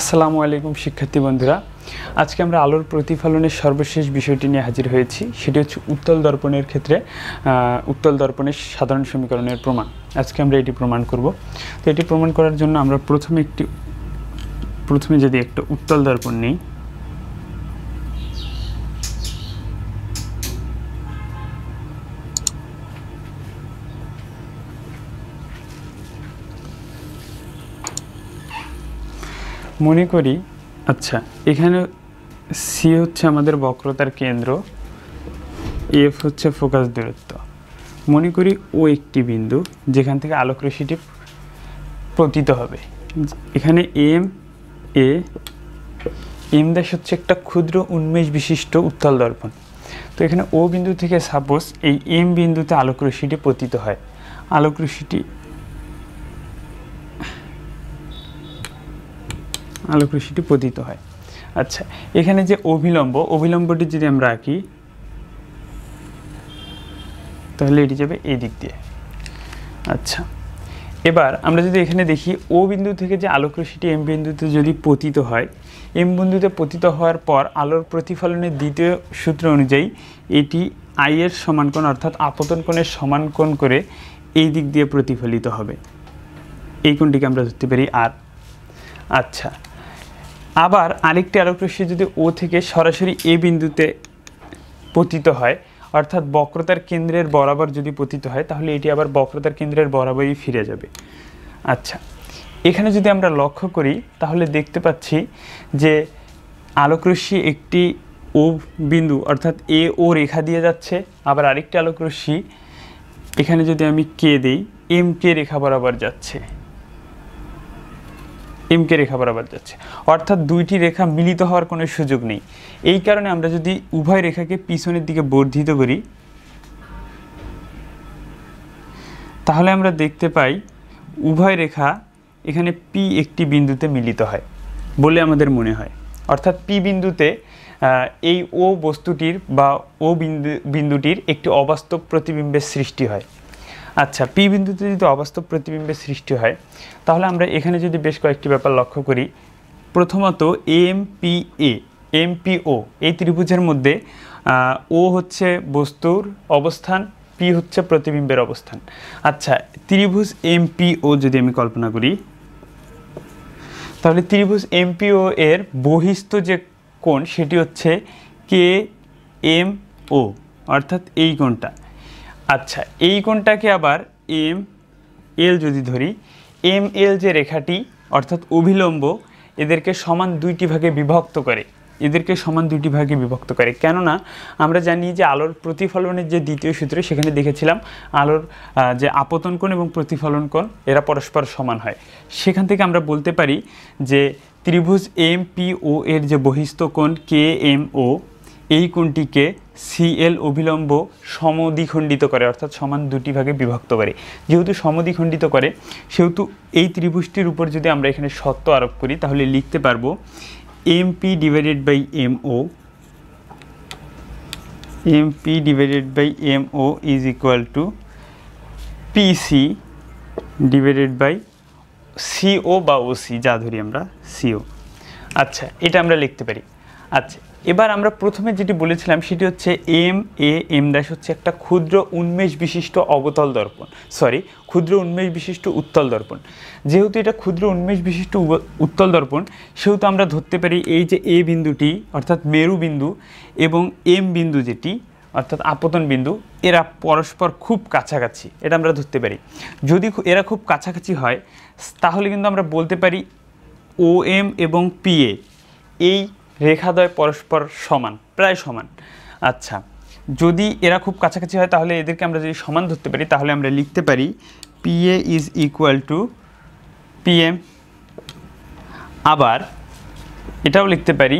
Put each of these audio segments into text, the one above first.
আসসালামু আলাইকুম, শিক্ষার্থী বন্ধুরা। আজকে আমরা আলোর প্রতিফলনের সর্বশেষ বিষয়টি নিয়ে হাজির হয়েছি। সেটি হচ্ছে উত্তল দর্পণের ক্ষেত্রে উত্তল দর্পণের সাধারণ সমীকরণের প্রমাণ। আজকে আমরা এটি প্রমাণ করব। তো এটি প্রমাণ করার জন্য আমরা প্রথমে একটি, প্রথমে যদি একটা উত্তল দর্পণ নিই মনে করি আচ্ছা এখানে সি হচ্ছে আমাদের বক্রতার কেন্দ্র এফ হচ্ছে ফোকাস দূরত্ব। মনে করি ও একটি বিন্দু, যেখান থেকে আলোকরশ্মিটি পতিত হবে। এখানে এম এ এম দাস হচ্ছে একটা ক্ষুদ্র উন্মেষ বিশিষ্ট উত্তল দর্পণ। তো এখানে ও বিন্দু থেকে সাপোজ এই এম বিন্দুতে আলোকরশ্মিটি পতিত হয়। আলোকরশ্মিটি আলোকরশ্মিটি পতিত হয়। আচ্ছা এখানে যে অভিলম্ব, অভিলম্বটি যদি আমরা আঁকি, তাহলে এটি যাবে এই দিক দিয়ে। আচ্ছা এবার আমরা যদি এখানে দেখি, ও বিন্দু থেকে যে আলোকরশ্মিটি এম বিন্দুতে যদি পতিত হয়, এম বিন্দুতে পতিত হওয়ার পর আলোর প্রতিফলনের দ্বিতীয় সূত্র অনুযায়ী এটি আই এর সমান কোণ অর্থাৎ আপতন কোণের সমান কোণ করে এই দিক দিয়ে প্রতিফলিত হবে। এই কোণটিকে আমরা ধরতে পারি আর। আচ্ছা আবার আরেকটি আলোকরশ্মি যদি ও থেকে সরাসরি এ বিন্দুতে পতিত হয়, অর্থাৎ বক্রতার কেন্দ্রের বরাবর যদি পতিত হয়, তাহলে এটি আবার বক্রতার কেন্দ্রের বরাবরই ফিরে যাবে। আচ্ছা এখানে যদি আমরা লক্ষ্য করি, তাহলে দেখতে পাচ্ছি যে আলোকরশ্মি একটি ও বিন্দু, অর্থাৎ এ ও রেখা দিয়ে যাচ্ছে। আবার আরেকটি আলোকরশ্মি, এখানে যদি আমি কে দিই, এম কে রেখা বরাবর যাচ্ছে। এমকে রেখা বরাবর যাচ্ছে। অর্থাৎ দুইটি রেখা মিলিত হওয়ার কোনো সুযোগ নেই। এই কারণে আমরা যদি উভয় রেখাকে পিছনের দিকে বর্ধিত করি, তাহলে আমরা দেখতে পাই উভয় রেখা এখানে পি একটি বিন্দুতে মিলিত হয় বলে আমাদের মনে হয়। অর্থাৎ পি বিন্দুতে এই ও বস্তুটির বা ও বিন্দু, বিন্দুটির একটি অবাস্তব প্রতিবিম্বের সৃষ্টি হয়। আচ্ছা পি বিন্দুতে যদি অবাস্তব প্রতিবিম্বের সৃষ্টি হয়, তাহলে আমরা এখানে যদি বেশ কয়েকটি ব্যাপার লক্ষ্য করি। প্রথমত M P A M P O এই ত্রিভুজের মধ্যে ও হচ্ছে বস্তুর অবস্থান পি হচ্ছে প্রতিবিম্বের অবস্থান। আচ্ছা ত্রিভুজ এম পি ও যদি আমি কল্পনা করি, তাহলে ত্রিভুজ এমপিও এর বহিস্থ যে কোণ, সেটি হচ্ছে কে এম ও অর্থাৎ এই কোণটা। আচ্ছা এই কোণটাকে আবার এম এল যদি ধরি, এম এল যে রেখাটি, অর্থাৎ অভিলম্ব, এদেরকে সমান দুইটি ভাগে বিভক্ত করে। এদেরকে সমান দুইটি ভাগে বিভক্ত করে। কেননা, আমরা জানি যে আলোর প্রতিফলনের যে দ্বিতীয় সূত্র, সেখানে দেখেছিলাম আলোর যে আপতন কোণ এবং প্রতিফলন কোণ, এরা পরস্পর সমান হয়। সেখান থেকে আমরা বলতে পারি যে ত্রিভুজ এম পি ও এর যে বহিস্থ কোণ, কে এম ও এই কোণটিকে সিএল অভিলম্ব সমদ্বিখণ্ডিত করে, অর্থাৎ সমান দুটি ভাগে বিভক্ত করে। যেহেতু সমদ্বিখণ্ডিত করে, সেহেতু এই ত্রিভুজটির উপর যদি আমরা এখানে সত্য আরোপ করি, তাহলে লিখতে পারব M P divided by M O M P divided by M O is equal to PC divided by CO বা ওসি যা ধরি আমরা সিও আচ্ছা এটা আমরা লিখতে পারি। আচ্ছা এবার আমরা প্রথমে যেটি বলেছিলাম, সেটি হচ্ছে এম এ এম ড্যাশ হচ্ছে একটা ক্ষুদ্র উন্মেষ বিশিষ্ট অবতল দর্পণ। সরি ক্ষুদ্র উন্মেষ বিশিষ্ট উত্তল দর্পণ। যেহেতু এটা ক্ষুদ্র উন্মেষ বিশিষ্ট উত্তল দর্পণ, সেহেতু আমরা ধরতে পারি এই যে এ বিন্দুটি, অর্থাৎ মেরু বিন্দু এবং এম বিন্দু যেটি, অর্থাৎ আপতন বিন্দু, এরা পরস্পর খুব কাছাকাছি। এটা আমরা ধরতে পারি। যদি এরা খুব কাছাকাছি হয়, তাহলে কিন্তু আমরা বলতে পারি ও এম এবং পিএ এই রেখাদ্বয় পরস্পর সমান, প্রায় সমান। আচ্ছা যদি এরা খুব কাছাকাছি হয়, তাহলে এদেরকে আমরা যদি সমান ধরতে পারি, তাহলে আমরা লিখতে পারি PA is equal to PM আবার এটাও লিখতে পারি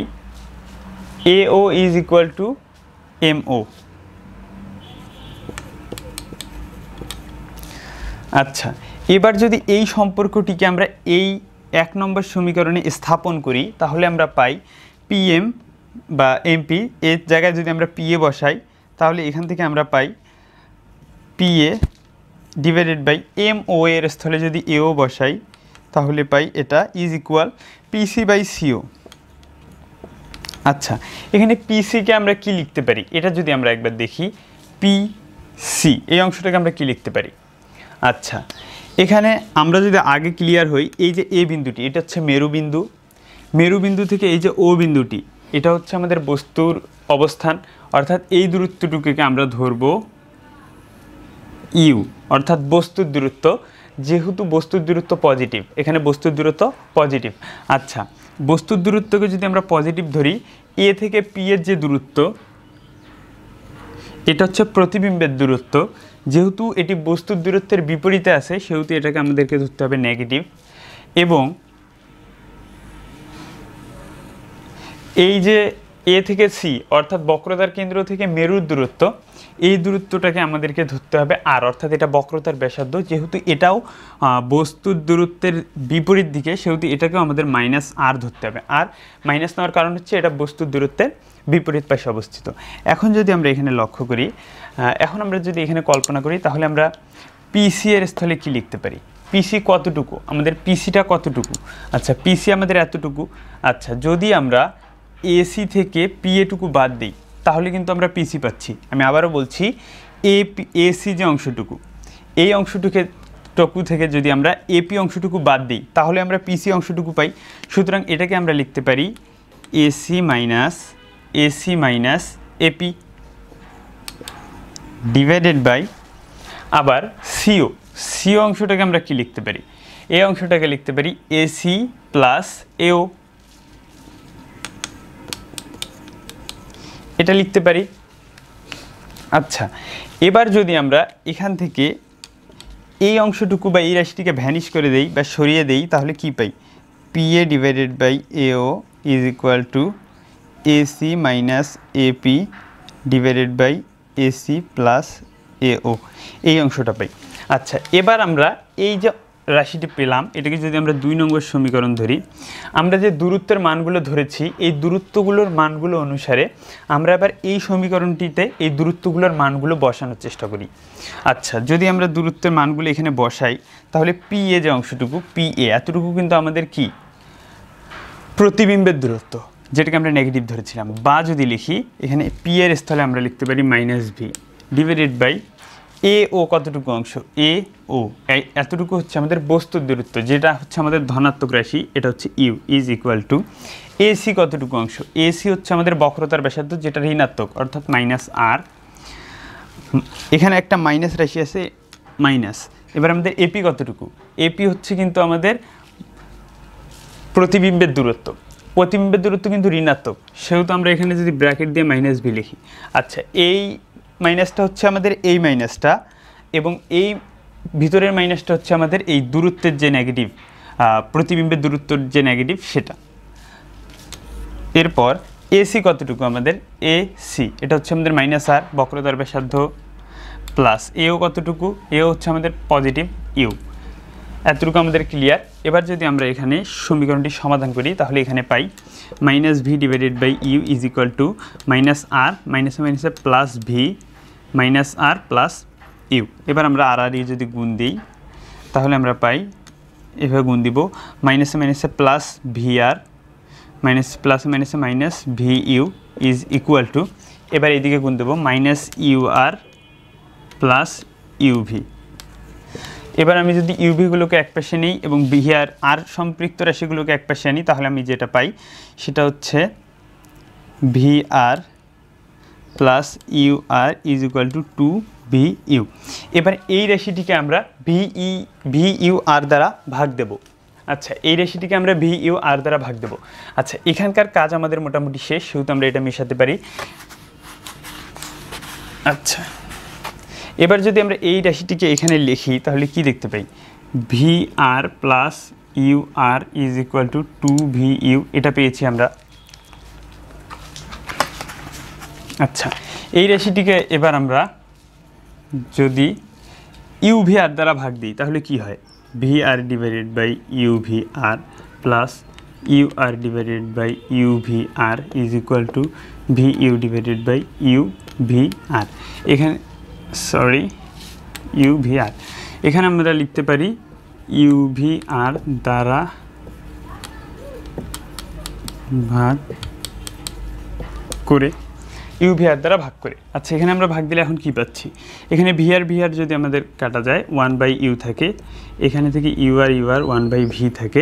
এও ইজ ইকুয়াল টু এমও আচ্ছা এবার যদি এই সম্পর্কটিকে আমরা এই এক নম্বর সমীকরণে স্থাপন করি, তাহলে আমরা পাই পিএম বা এমপি এর জায়গায় যদি আমরা পিএ বসাই, তাহলে এখান থেকে আমরা পাই PA divided by M O এর স্থলে যদি এও বসাই, তাহলে পাই এটা is equal PC by CO আচ্ছা এখানে পিসিকে আমরা কি লিখতে পারি? এটা যদি আমরা একবার দেখি পি সি এই অংশটাকে আমরা কি লিখতে পারি? আচ্ছা এখানে আমরা যদি আগে ক্লিয়ার হই, এই যে এ বিন্দুটি, এটা হচ্ছে মেরুবিন্দু মেরুবিন্দু থেকে এই যে ও বিন্দুটি, এটা হচ্ছে আমাদের বস্তুর অবস্থান। অর্থাৎ এই দূরত্বটুকুকে আমরা ধরব ইউ অর্থাৎ বস্তুর দূরত্ব। যেহেতু বস্তুর দূরত্ব পজিটিভ এখানে বস্তুর দূরত্ব পজিটিভ আচ্ছা বস্তুর দূরত্বকে যদি আমরা পজিটিভ ধরি এ থেকে পি এর যে দূরত্ব, এটা হচ্ছে প্রতিবিম্বের দূরত্ব। যেহেতু এটি বস্তুর দূরত্বের বিপরীতে আছে, সেহেতু এটাকে আমাদেরকে ধরতে হবে নেগেটিভ এবং এই যে এ থেকে সি, অর্থাৎ বক্রতার কেন্দ্র থেকে মেরুর দূরত্ব, এই দূরত্বটাকে আমাদেরকে ধরতে হবে আর, অর্থাৎ এটা বক্রতার ব্যাসার্ধ, যেহেতু এটাও বস্তুর দূরত্বের বিপরীত দিকে, সেহেতু এটাকেও আমাদের মাইনাস আর ধরতে হবে। আর মাইনাস নেওয়ার কারণ হচ্ছে এটা বস্তুর দূরত্বের বিপরীত পাশে অবস্থিত। এখন যদি আমরা এখানে লক্ষ্য করি এখন আমরা যদি এখানে কল্পনা করি, তাহলে আমরা পিসি এর স্থলে কি লিখতে পারি? পিসি কতটুকু? আমাদের পিসিটা কতটুকু? আচ্ছা পিসি আমাদের এতটুকু? আচ্ছা যদি আমরা এসি থেকে পিএটুকু বাদ দিই, তাহলে কিন্তু আমরা পিসি পাচ্ছি। আমি আবারও বলছি এ এসি যে অংশটুকু, এই অংশটুকে টুকু থেকে যদি আমরা এপি অংশটুকু বাদ দিই, তাহলে আমরা পিসি অংশটুকু পাই। সুতরাং এটাকে আমরা লিখতে পারি AC minus AC minus AP divided by আবার সিও সিও অংশটাকে আমরা কি লিখতে পারি? এই অংশটাকে লিখতে পারি এসি প্লাস এও এটা লিখতে পারি? আচ্ছা এবার যদি আমরা এখান থেকে এই অংশটুকু বা এই রাশিটিকে ভ্যানিশ করে দেই বা সরিয়ে দেই, তাহলে কি পাই? P A divided by AO is equal to AC minus AP divided by AC plus AO এই অংশটা পাই। আচ্ছা এবার আমরা এই যে রাশিটি পেলাম, এটাকে যদি আমরা দুই নম্বর সমীকরণ ধরি, আমরা যে দূরত্বের মানগুলো ধরেছি, এই দূরত্বগুলোর মানগুলো অনুসারে আমরা আবার এই সমীকরণটিতে এই দূরত্বগুলোর মানগুলো বসানোর চেষ্টা করি। আচ্ছা যদি আমরা দূরত্বের মানগুলো এখানে বসাই, তাহলে পি এ যে অংশটুকু পি এ এতটুকু কিন্তু আমাদের কি? প্রতিবিম্বের দূরত্ব, যেটাকে আমরা নেগেটিভ ধরেছিলাম। বা যদি লিখি, এখানে পি এর স্থলে আমরা লিখতে পারি minus V divided by A O কতটুকু অংশ? এ, ও। এতটুকু হচ্ছে আমাদের বস্তুর দূরত্ব, যেটা হচ্ছে আমাদের ধনাত্মক রাশি, এটা হচ্ছে U, is equal to. AC কতটুকু অংশ? এসি হচ্ছে আমাদের বক্রতার ব্যাসার্ধ, যেটা ঋণাত্মক, অর্থাৎ মাইনাস আর। এখানে একটা মাইনাস রাশি আছে, মাইনাস। এবার আমাদের এপি কতটুকু? এপি হচ্ছে কিন্তু আমাদের প্রতিবিম্বের দূরত্ব। প্রতিবিম্বের দূরত্ব কিন্তু ঋণাত্মক। সেহেতু আমরা এখানে যদি ব্র্যাকেট দিয়ে মাইনাস ভি লিখি। আচ্ছা এই মাইনাসটা হচ্ছে আমাদের এই মাইনাসটা এবং এই ভিতরের মাইনাসটা হচ্ছে আমাদের এই দূরত্বের যে নেগেটিভ প্রতিবিম্বের দূরত্বর যে নেগেটিভ সেটা। এরপর এসি কতটুকু আমাদের? এ সি এটা হচ্ছে আমাদের মাইনাস আর বক্রতার ব্যাসার্ধ প্লাস এও কতটুকু? এও হচ্ছে আমাদের পজিটিভ ইউ এতটুকু আমাদের ক্লিয়ার এবার যদি আমরা এখানে সমীকরণটি সমাধান করি, তাহলে এখানে পাই minus V divided by U is equal to minus R মাইনাসে মাইনাসে plus V minus R plus U. এবার আমরা আর আর ইউ যদি গুণ দিই, তাহলে আমরা পাই, এভাবে গুণ দিব, মাইনাসে মাইনাসে plus V R, minus plus মাইনাসে minus V U is equal to, এবার এদিকে গুণ দেবো, minus U R plus UV এবার আমি যদি ইউভিগুলোকে এক পাশে নিই এবং বিহিয়ার আর সম্পৃক্ত রাশিগুলোকে এক পাশে আনি, তাহলে আমি যেটা পাই, সেটা হচ্ছে V R plus U R is equal to two V U এবার এই রাশিটিকে আমরা ভিই ভি ইউ আর দ্বারা ভাগ দেব। আচ্ছা এই রাশিটিকে আমরা ভি ইউ আর দ্বারা ভাগ দেব। আচ্ছা এখানকার কাজ আমাদের মোটামুটি শেষ, সেহেতু আমরা এটা মেশাতে পারি। আচ্ছা এবার যদি আমরা এই রাশিটিকে এখানে লিখি, তাহলে কি দেখতে পাই? V R plus U R is equal to two V U এটা পেয়েছি আমরা আচ্ছা এই রাশিটিকে এবার আমরা যদি ইউ ভি আর দ্বারা ভাগ দিই, তাহলে কি হয়? V R divided by U V R plus U R divided by U V R is equal to V U divided by U V R এখানে সরি ইউ ভি আর এখানে আমরা লিখতে পারি ইউভি আর দ্বারা ভাগ করে ইউভিআর দ্বারা ভাগ করে। আচ্ছা এখানে আমরা ভাগ দিলে এখন কি পাচ্ছি? এখানে ভিআর ভিআর যদি আমাদের কাটা যায় ওয়ান বাই ইউ থাকে, এখানে থেকে U R U R one by V থাকে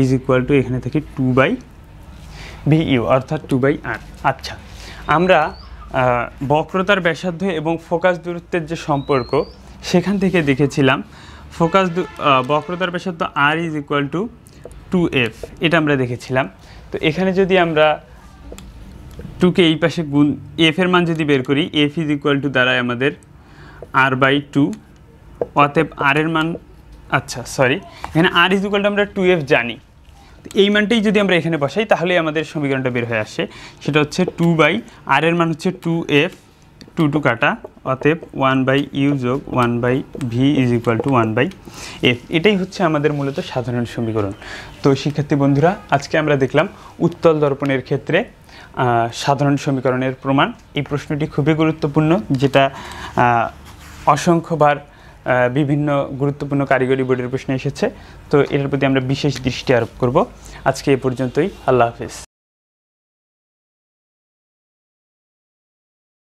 ইজ ইকুয়াল টু এখানে থেকে টু বাই ভি ইউ অর্থাৎ টু বাই আর আচ্ছা আমরা বক্রতার ব্যাসার্ধ এবং ফোকাস দূরত্বের যে সম্পর্ক, সেখান থেকে দেখেছিলাম, ফোকাস বক্রতার ব্যাসার্ধ R is equal to two F এটা আমরা দেখেছিলাম। তো এখানে যদি আমরা টুকে এই পাশে গুণ এফ এর মান যদি বের করি এফ ইজ ইকুয়াল টু দাঁড়ায় আমাদের আর বাই টু অতএব আর এর মান আচ্ছা সরি এখানে আর ইজ ইকুয়াল টু আমরা টু এফ জানি। এই মানটাই যদি আমরা এখানে বসাই, তাহলে আমাদের সমীকরণটা বের হয়ে আসে। সেটা হচ্ছে টু বাই আর এর মান হচ্ছে টু এফ টু টু কাটা, অতএব ওয়ান বাই ইউ যোগ one by V is equal to one by F এটাই হচ্ছে আমাদের মূলত সাধারণ সমীকরণ। তো শিক্ষার্থী বন্ধুরা, আজকে আমরা দেখলাম উত্তল দর্পণের ক্ষেত্রে সাধারণ সমীকরণের প্রমাণ। এই প্রশ্নটি খুবই গুরুত্বপূর্ণ, যেটা অসংখ্যবার বিভিন্ন গুরুত্বপূর্ণ কারিগরি বোর্ডের প্রশ্নে এসেছে। তো এটার প্রতি আমরা বিশেষ দৃষ্টি আরোপ করব। আজকে এ পর্যন্তই। আল্লাহ হাফিজ।